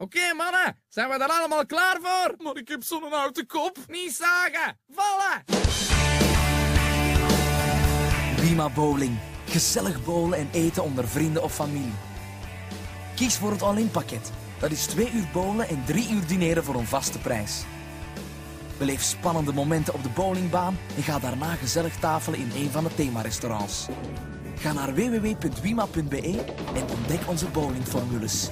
Oké, mannen, zijn we daar allemaal klaar voor? Maar ik heb zo'n oude kop. Niet zagen, vallen! Wima Bowling. Gezellig bowlen en eten onder vrienden of familie. Kies voor het all-in pakket. Dat is twee uur bowlen en drie uur dineren voor een vaste prijs. Beleef spannende momenten op de bowlingbaan en ga daarna gezellig tafelen in een van de themarestaurants. Ga naar www.wima.be en ontdek onze bowlingformules.